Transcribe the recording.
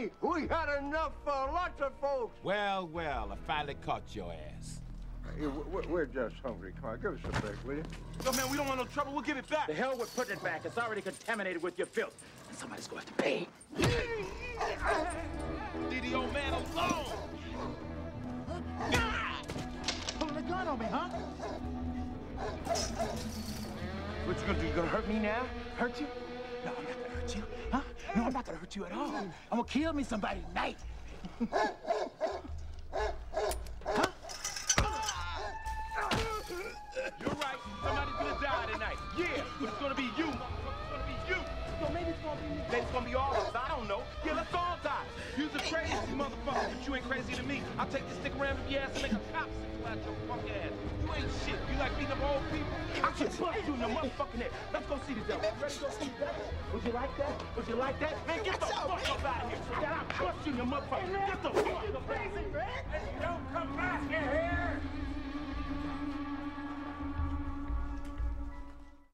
Hey, we had enough for lots of folks. Well, well, I finally caught your ass. Hey, we're, we're just hungry. Come on, give us a break, will you? Yo, man, we don't want no trouble. We'll give it back. The hell we're putting it back. It's already contaminated with your filth. And somebody's going to have to pay. Leave the old man alone. Pulling a gun on me, huh? What you gonna do? You gonna hurt me now? Hurt you? No, I'm not gonna hurt you. Huh? No, I'm not gonna hurt you at all. I'm gonna kill me somebody tonight. huh? You're right. Somebody's gonna die tonight. Yeah, but it's gonna be you. It's gonna be you. So maybe it's gonna be me. Maybe it's gonna be all of us. I don't know. Yeah, let's all die. You're the crazy motherfucker, but you ain't crazy to me. I'll take this stick around with your ass and make a signal out your fuck ass. Bust you in the motherfucking head. Let's go see the devil. Ready to go see the devil? Would you like that? Would you like that? Man, get the fuck up out of here. That I'll bust you in your motherfucker. Get the fuck up out of here.